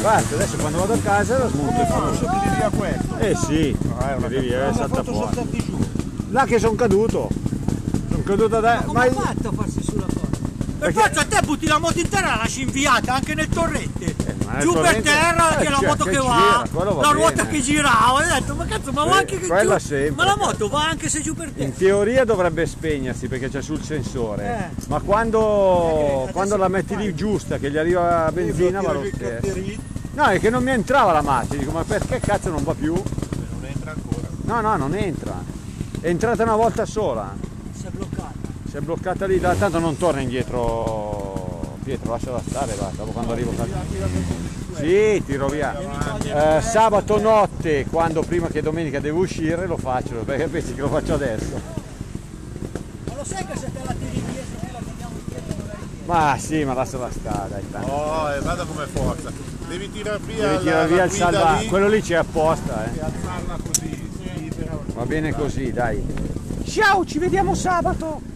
Basta, adesso quando vado a casa la smonto e Non so faccio. che via questo. Eh sì, Ah, è una devi eh, salta fuori. Là che sono caduto. Sono caduto da... Ma come ma fatto a farsi sulla Perché- forza te butti la moto in terra e la lasci inviata anche nel torrente. Eh, nel giù per terra eh, che la cioè, moto che che, gira, va, quello va la ruota bene. che girava. Ho detto, ma cazzo, ma va Eh, anche che giù. sempre. Ma la moto va anche se giù per terra. In teoria dovrebbe spegnersi perché c'è sul sensore, Eh. ma quando, adesso quando la metti lì giusta, che gli arriva la benzina, va lo stesso. No, è che non mi entrava la macchina, dico ma perché cazzo non va più? Non entra ancora. No, no, non entra. È entrata una volta sola, Si è bloccata. Si è bloccata lì, da- tanto non torna indietro. Pietro, lasciala stare, va, dopo quando arrivo. Sì, tiro via. Eh, sabato notte, quando prima che domenica devo uscire, lo faccio, perché pensi che lo faccio adesso. Ma lo sai che se te la tiri se te la tiriamo dietro non vai via. Ma sì, ma lasciala stare, dai, tanto. Oh, e guarda come forza. Devi tirare via Devi tirare la, via la il salva, lì quello lì c'è apposta, eh. alzarla così. Va bene così, dai. Ciao, ci vediamo sabato.